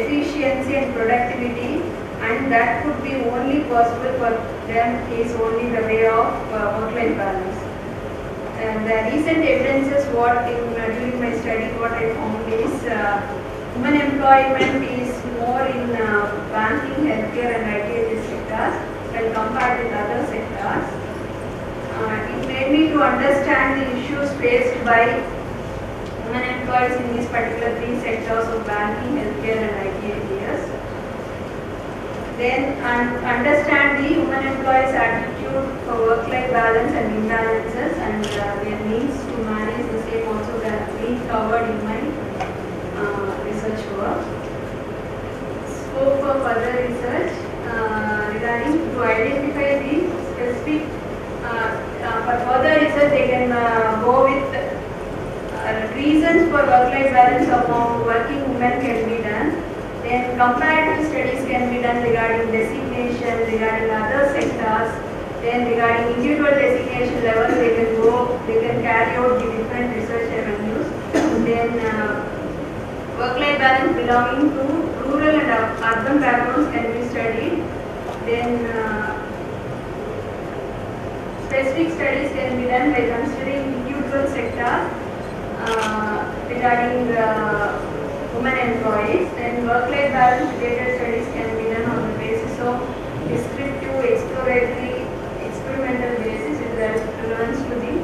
efficiency and productivity and that could be only possible for them is only the way of uh, work-life balance. And the recent evidences what in, uh, during my study what I found is uh, women employment is more in uh, banking, healthcare and IT sectors when compared with other sectors. Uh, it made me to understand the issues faced by women employees in these particular three sectors of banking, healthcare and IT areas. Then un- understand the women employees' attitude for work-life balance and imbalances and uh, their needs to manage the same also that been covered in my uh, research work. Scope for further research uh, regarding to identify the specific uh, uh, for further research they can uh, go with reasons for work-life balance among working women can be done. Then comparative studies can be done regarding designation, regarding other sectors. Then regarding individual designation levels, they can go, they can carry out the different research avenues. Then uh, work-life balance belonging to rural and urban backgrounds can be studied. Then uh, specific studies can be done by considering individual sectors regarding uh, women employees. Then work-life balance related studies can be done on the basis of descriptive, exploratory, experimental basis with relevance to the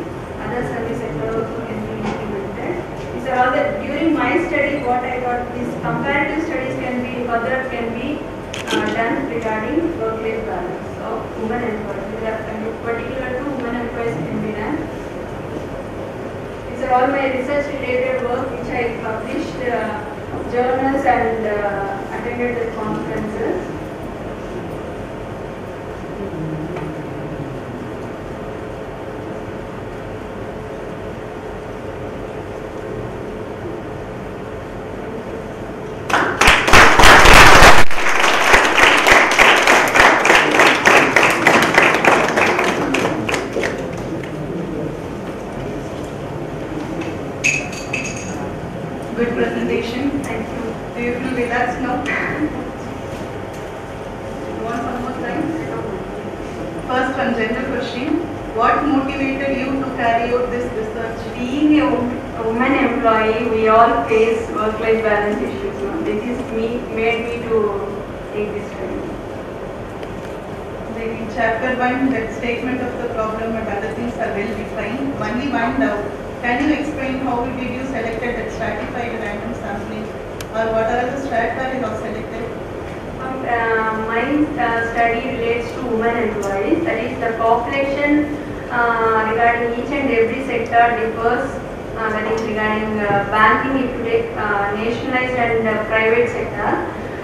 other service sector also can be implemented. These are all the, during my study what I got these comparative studies can be, further can be uh, done regarding work-life balance of women employees. Particular to women employees. These are all my research related work which I published uh, journals and uh, attended the conferences. Good presentation. Thank you. Do you feel relaxed now? You want some more time? First, one general question. What motivated you to carry out this research? Being a wom- a woman employee, we all face work-life balance issues. no? This is me, made me to take this study. Like in chapter one, the statement of the problem and other things are well defined. Only one doubt. Can you explain how did you selected that stratified random sampling? Or what are the strata you selected? Um, uh, My uh, study relates to women employees, that is the population uh, regarding each and every sector differs, uh, that is regarding uh, banking, if you take uh, nationalized and uh, private sector,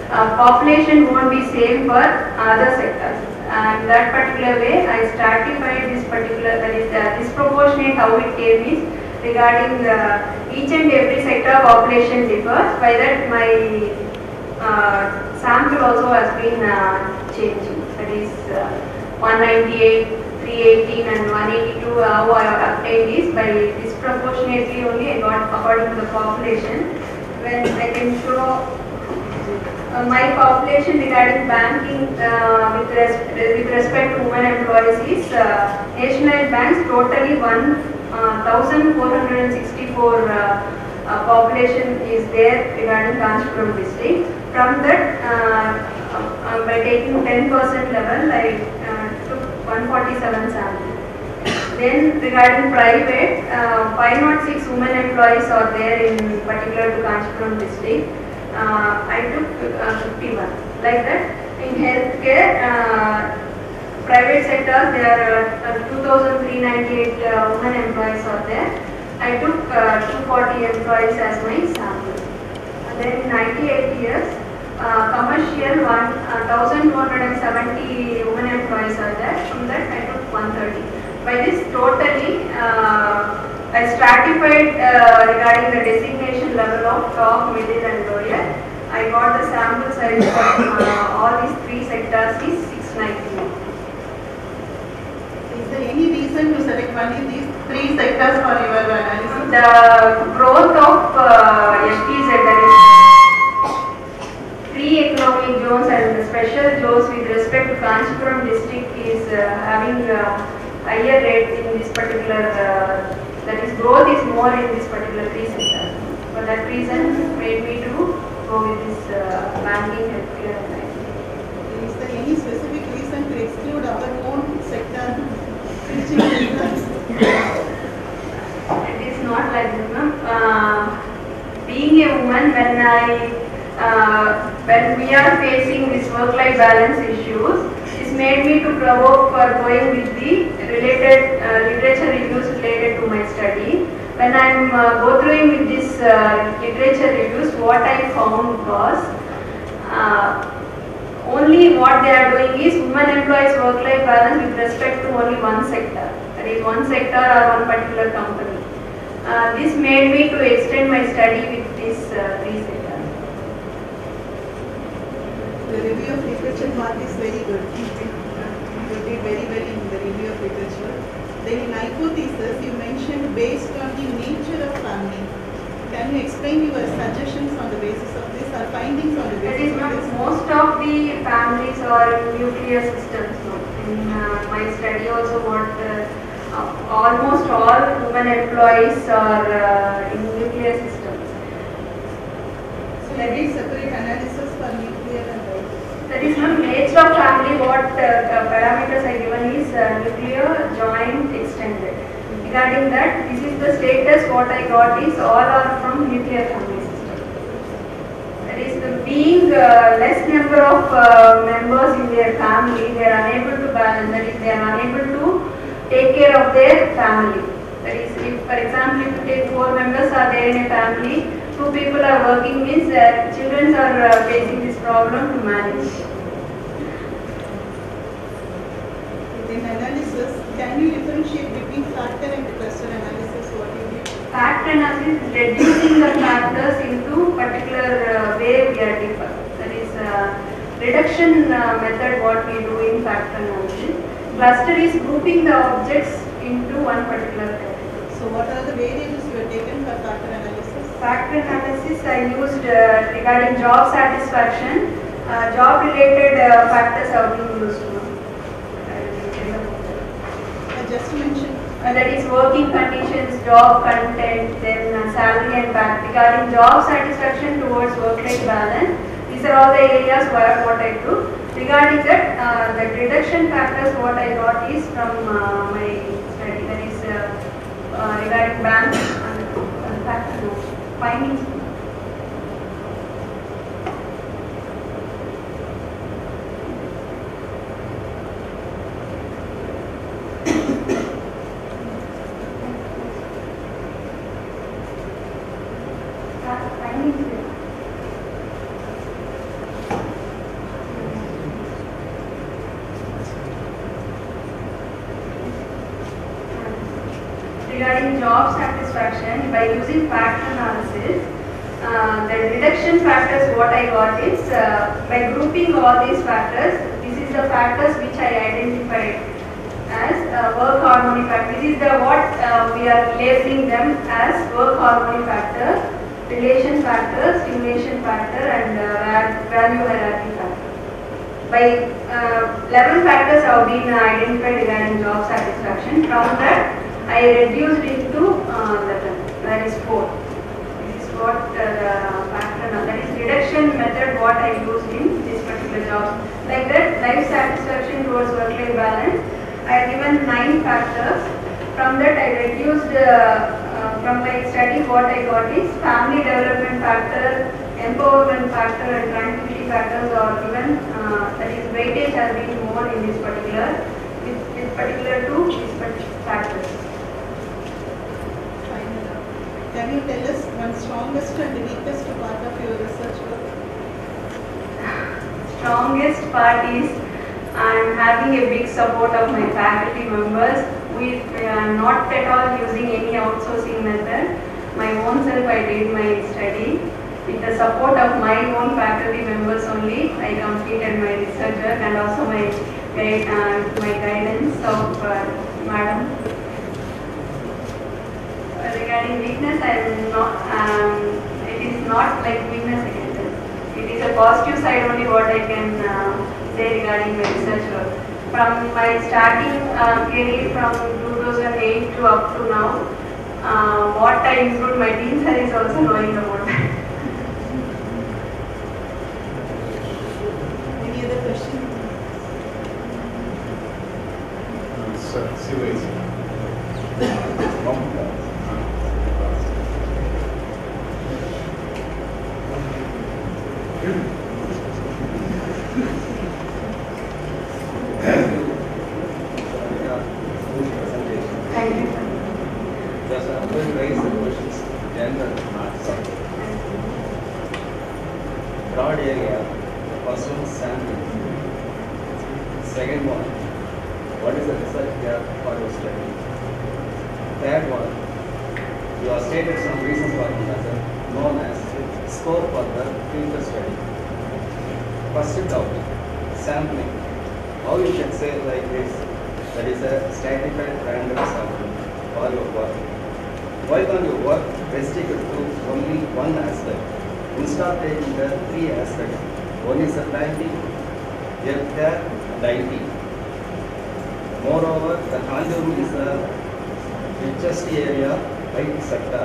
uh, population won't be same for other sectors. And that particular way, I stratified this particular, that is the disproportionate how it came is regarding uh, each and every sector of population differs, by that my uh, sample also has been uh, changing. That is uh, 198, 318 and 182 how I obtained this by disproportionately only according to the population. When I can show uh, my population regarding banking uh, with, res- with respect to women employees is uh, nationwide banks totally uh, 1464 uh, uh, population is there regarding Kanchipuram district. From that, uh, uh, by taking 10% level, I uh, took 147 samples. Then regarding private, uh, 506 women employees are there in particular to Kanchipuram district. Uh, I took uh, 51. Like that, in healthcare, uh, private sectors, there are uh, 2,398 uh, women employees are there. I took uh, 240 employees as my sample. And then in 98 years, commercial one, uh, 1,270 women employees are there. From that, I took 130. By this totally, I stratified uh, regarding the designation level of top, middle and lower. I got the sample size for uh, all these three sectors is 690. Is there any reason to select only these three sectors for your analysis? The growth of uh, FTZ, that is the special zones with respect to Kanchipuram district is uh, having uh, higher rate in this particular, uh, that is growth is more in this particular three sectors. For that reason, made me to go with this uh, banking healthcare. and IT. Is there any specific reason to exclude our own sector? Teaching? It is not like this, ma'am. Uh, being a woman, when I, uh, when we are facing this work-life balance issues, it's made me to provoke for going with the related uh, literature reviews related to my study. When I am uh, go through with this uh, literature reviews, what I found was uh, only what they are doing is women employees work-life balance with respect to only one sector. That is one sector or one particular company. Uh, this made me to extend my study with this uh, three. The review of literature part is very good. You did very well in the review of literature. Then in hypothesis, you mentioned based on the nature of family. Can you explain your suggestions on the basis of this or findings on the basis is of this? most of the families are nuclear systems. No. In uh, my study also what uh, uh, almost all women employees are uh, in nuclear systems. So did separate analysis for nuclear and all. That is not nature of family, what uh, uh, parameters I given is uh, nuclear, joint, extended. Regarding that, this is the status what I got is all are from nuclear family system. That is the being uh, less number of uh, members in their family, they are unable to balance, that is they are unable to take care of their family. That is if for example if take four members are there in a family, two people are working means uh, children are uh, facing this problem to manage. In analysis, can you differentiate between factor and cluster analysis? What you did? Fact analysis is reducing the factors into particular uh, way we are differ. That is uh, reduction uh, method what we do in factor analysis. Cluster is grouping the objects into one particular category. So what are the variables you have taken for factor analysis? Factor analysis I used uh, regarding job satisfaction, uh, job related uh, factors have been used. ma'am. I will tell about that. I just mentioned Uh, that is working conditions, job content, then uh, salary and back. Regarding job satisfaction towards work-life balance, these are all the areas where what I do. Regarding that, uh, the reduction factors what I got is from uh, my study, that is uh, uh, regarding bank and uh, factor. Findings. regarding job satisfaction by using factor analysis. Uh, the reduction factors what I got is uh, by grouping all these factors, this is the factors which I identified as uh, work harmony factor. This is the what uh, we are labeling them as work harmony factor, relation factor, stimulation factor and uh, value hierarchy factor. By uh, 11 factors have been identified regarding job satisfaction. From that, I reduced it to uh, 11, that is 4. This is what uh, the factor, now, that is reduction method what I used in this particular job. Like that, life satisfaction towards work-life balance, I have given 9 factors. From that, I reduced, uh, uh, from my study what I got is family development factor, empowerment factor and tranquility factors are given, uh, that is weightage has been more in this particular, with this particular two, these particular factors. Can you tell us one strongest and weakest part of your research work? Strongest part is I am having a big support of my faculty members. We are not at all using any outsourcing method. My own self I did my study. With the support of my own faculty members only, I completed my research work and also my uh, my guidance of uh, madam. Regarding weakness, I am not, um, it is not like weakness I can tell. It is the positive side only what I can uh, say regarding my research work. From my starting uh, career from 2008 to up to now, uh, what I improved my team sir is also knowing about that. Any other question? Sir, Sivaji. Thank you. sir. Just I'm going to raise the questions, gender, not subject. Broad area, sampling. Second one, what is the research gap for your study? Third one, you have stated some reasons for the method known as scope for the future study. First topic, sampling. How you can say like this, that is a stratified random sampling for your work. Why can't you work restricted to only one aspect instead of taking the three aspects? One is the banking, healthcare, and IT. Moreover, the consumer is the richest area, IT sector.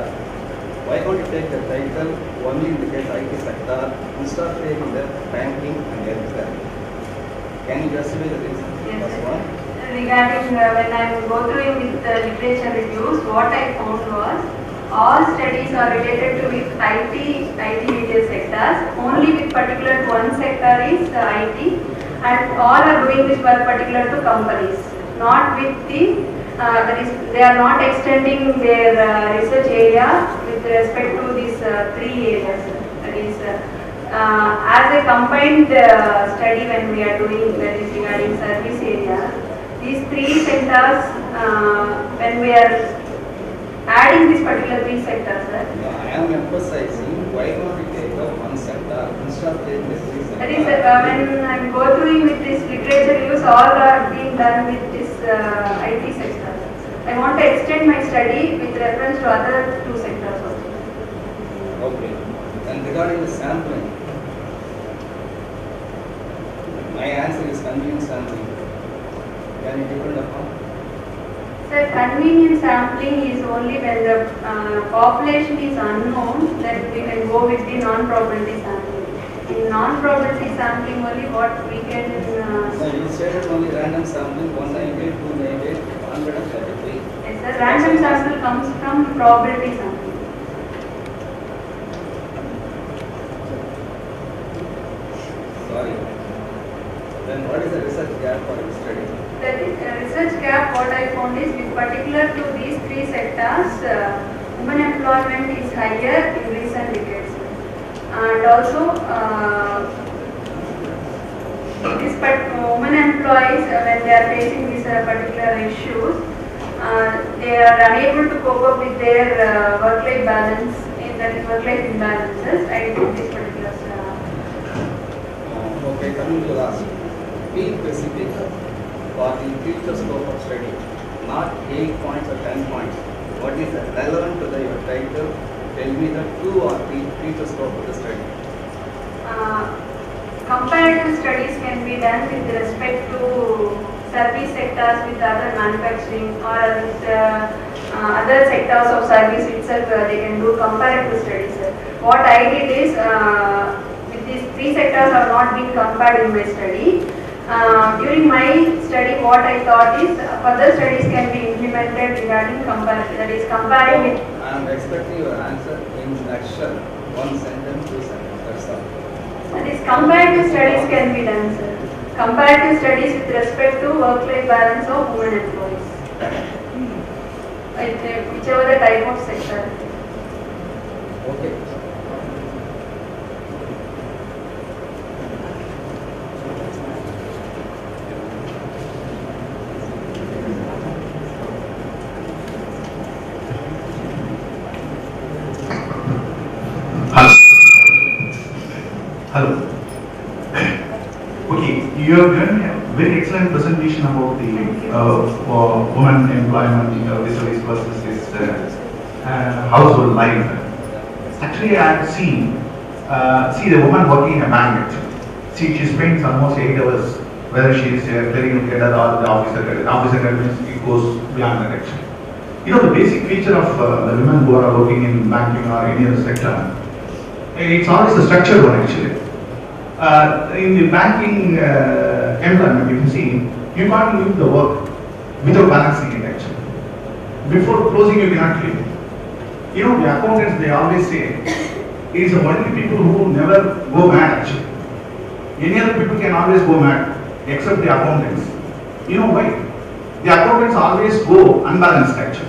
Why can't you take the title only in the case IT sector instead of taking the banking and healthcare? Can you justify the reason? Yes, one. Regarding uh, when I am go through with the literature reviews, what I found was all studies are related to with IT, IT sectors. Only with particular to one sector is IT, and all are doing this work particular to companies, not with the uh, that is they are not extending their uh, research area with respect to these uh, three areas. That is. Uh, uh, as a combined study when we are doing that is regarding service area, these three sectors, when we are adding this particular three sectors, sir, No, I am emphasizing why not we take up one sector instead of taking the three sector. That is uh, when I'm go through with this literature use, all are being done with this uh, IT sector. I want to extend my study with reference to other two sectors also. Okay. And regarding the sampling, my answer is convenient sampling. Can you depend upon? Sir, convenient sampling is only when the uh, population is unknown, then we can go with the non-probability sampling. In non-probability sampling only what we can, uh, No, you stated only random sampling, 198, 298, 133. yes, sir, random sample comes from probability sampling. Sorry. Then what is the research gap for your study? The uh, research gap what I found is with particular to these three sectors, uh, women employment is higher in recent decades. And also, uh, part, women employees, uh, when they are facing these uh, particular issues, they are unable to cope up with their work-life balance, in that is work-life imbalances, I think this particular. Uh, Okay, coming to last. Be specific for the future scope of study, not 8 points or 10 points. What is relevant to the your title? Tell me the two or future scope of the study. Uh, comparative studies can be done with respect to service sectors with other manufacturing or with uh, uh, other sectors of service itself uh, they can do comparative studies. What I did is uh, with these three sectors have not been compared in my study. Uh, during my study what I thought is further studies can be implemented regarding comparative that is comparing with I am expecting your answer in nutshell, one sentence, two sentences, that's all. That is comparative studies can be done, sir. Comparative studies with respect to work-life balance of women employees. Like, uh, Whichever the type of sector. Okay. Hello. Hello. Okay, you have given a very excellent presentation about the uh, for women employment uh, vis-a-vis versus this uh, uh, household life. Actually, I have seen Uh, see the woman working in a bank. See, she spends almost eight hours, whether she is a clerical cadet or the officer cadet. Officer means it goes beyond that actually. You know, the basic feature of uh, the women who are working in banking or any other sector, it's always the structured one actually. Uh, in the banking uh, environment, you can see, you can't leave the work without balancing it actually. Before closing, you cannot leave. You know, the accountants, they always say, is the only people who never go mad actually. Any other people can always go mad, except the accountants. You know why? The accountants always go unbalanced actually.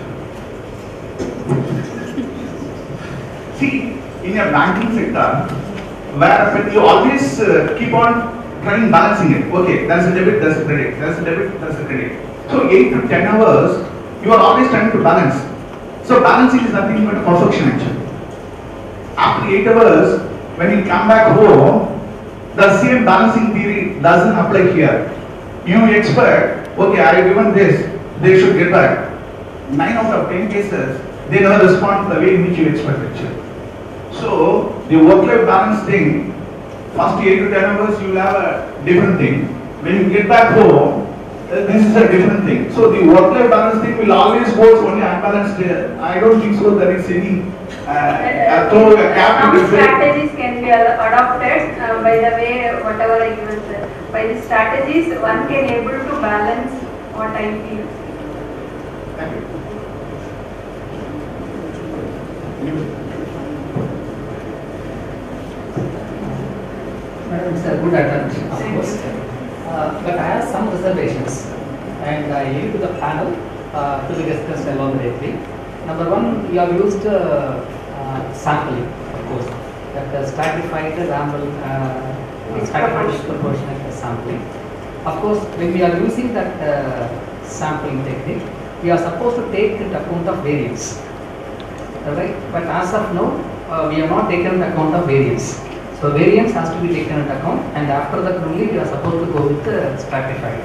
See, in a banking sector, where when you always uh, keep on trying balancing it. Okay, that's a debit, that's a credit, that's a debit, that's a credit. So 8 to 10 hours, you are always trying to balance. So balancing is nothing but perfection actually. After 8 hours, when you come back home, the same balancing theory doesn't apply here. You expect, okay, I have given this, they should get back. 9 out of 10 cases, they never respond the way in which you expect actually. So, the work-life balance thing, first 8 to 10 hours you will have a different thing. When you get back home, uh, this is a different thing. So, the work-life balance thing will always go only unbalanced. uh, I don't think so there is any, uh, uh, throw a cap to strategies can be adopted uh, by the way, whatever I sir. By the strategies, one can able to balance what I feel. Thank you. It's a good attempt, of course. Uh, But I have some reservations, and I leave to the panel uh, to be discussed elaborately. Number one, you have used uh, uh, sampling, of course, that the stratified ramble, uh, stratified disproportionate sampling. Of course, when we are using that uh, sampling technique, we are supposed to take into account of variance. Alright, but as of now, uh, we have not taken into account of variance. So variance has to be taken into account and after that only you are supposed to go with the stratified.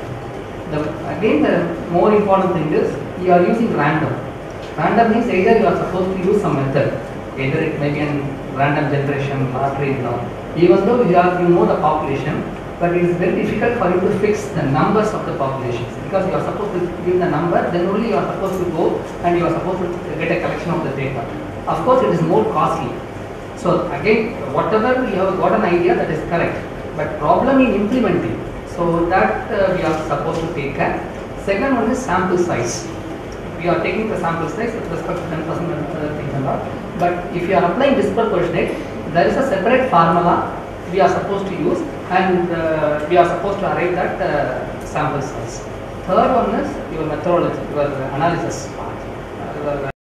The, again, the more important thing is you are using random. Random means either you are supposed to use some method, either it may be a random generation, lottery, you know. Even though you, are, you know the population, but it is very difficult for you to fix the numbers of the populations because you are supposed to give the number, then only you are supposed to go and you are supposed to get a collection of the data. Of course, it is more costly. So again, whatever we have got an idea that is correct, but problem in implementing. So that uh, we are supposed to take care. Second one is sample size. We are taking the sample size with respect to 10% and things and all. But if you are applying disproportionate, there is a separate formula we are supposed to use and uh, we are supposed to arrive at uh, sample size. Third one is your methodology, your analysis part.